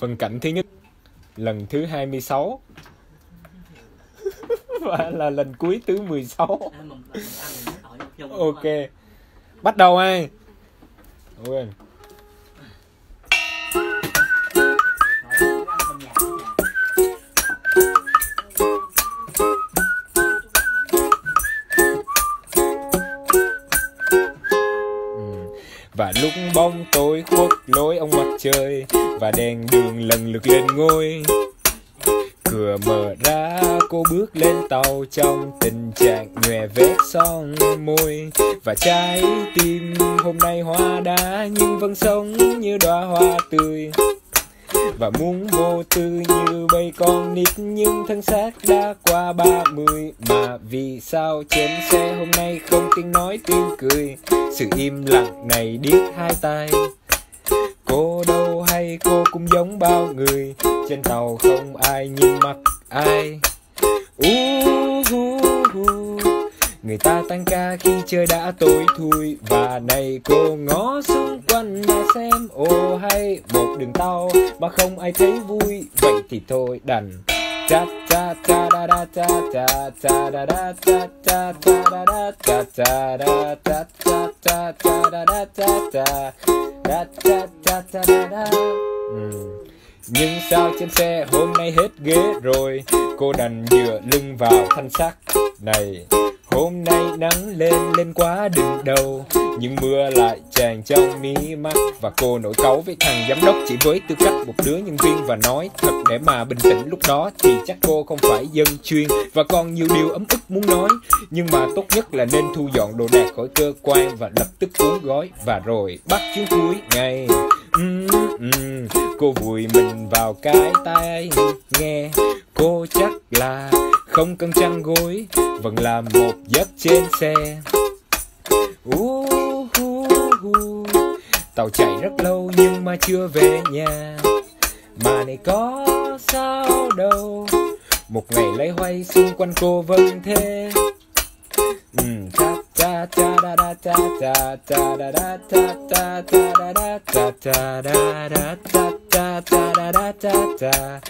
Phần cảnh thứ nhất Lần thứ 26 Và là lần cuối thứ 16 Ok Bắt đầu ai? Ok Và lúc bóng tối khuất lối ông mặt trời, Và đèn đường lần lượt lên ngôi. Cửa mở ra, cô bước lên tàu trong tình trạng nhòe vết son môi. Và trái tim hôm nay hoa đá, nhưng vẫn sống như đóa hoa tươi và muốn vô tư như bầy con nít nhưng thân xác đã qua ba mươi. Mà vì sao trên xe hôm nay không tiếng nói tiếng cười? Sự im lặng này điếc hai tai. Cô đâu hay cô cũng giống bao người. Trên tàu không ai nhìn mặt ai. Uh, uh, uh. Người ta tăng ca khi trời đã tối thui. Và này cô ngó xuống tay một đường tàu mà không ai thấy vui Vậy thì thôi đành cha cha cha da da cha cha cha da da cha cha cha da da cha cha da cha cha cha cha da da cha cha da cha cha cha da da nhưng sao trên xe hôm nay hết ghế rồi Cô đành dựa lưng vào thanh sắt này Hôm nay nắng lên lên quá đỉnh đầu. Nhưng mưa lại tràn trong mí mắt. Và cô nổi cáu với thằng giám đốc Chỉ với tư cách một đứa nhân viên Và nói thật để mà bình tĩnh lúc đó Thì chắc cô không phải dân chuyên. Và còn nhiều điều ấm ức muốn nói. Nhưng mà tốt nhất là nên thu dọn đồ đạc khỏi cơ quan Và lập tức cuốn gói. Và rồi bắt chuyến cuối ngày uhm, uhm, Cô vùi mình vào cái tay nghe. Cô chắc là không cần chăn gối vẫn là một giấc trên xe uh, uh, uh. tàu chạy rất lâu nhưng mà chưa về nhà mà này có sao đâu một ngày lấy hoay xung quanh cô vẫn thế cha cha cha da da cha cha cha da da cha cha cha da da cha cha da da cha cha cha da da cha cha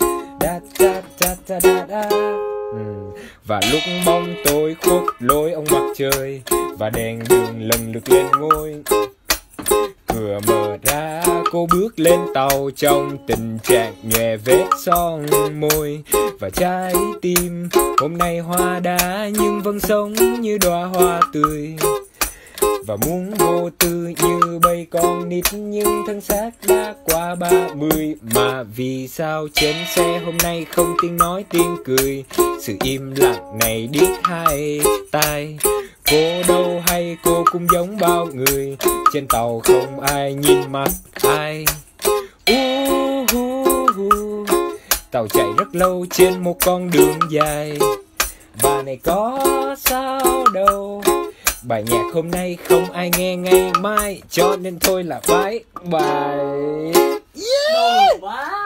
da da cha cha da da Ừ. và lúc bóng tối khuất lối ông mặt trời, và đèn đường lần lượt lên ngôi. Cửa mở ra, cô bước lên tàu trong tình trạng nhòe vết son môi. Và trái tim, hôm nay hoa đá nhưng vẫn sống như đóa hoa tươi và muốn vô tư như bầy con nít nhưng thân xác đã qua ba mươi. Mà vì sao trên xe hôm nay không tiếng nói tiếng cười? Sự im lặng này điếc hai tai. Cô đâu hay cô cũng giống bao người. Trên tàu không ai nhìn mặt ai. Uh, uh, uh. tàu chạy rất lâu trên một con đường dài. Và này có sao đâu? Bài nhạc hôm nay không ai nghe ngày mai Cho nên thôi là phải bài Yeah! Wow.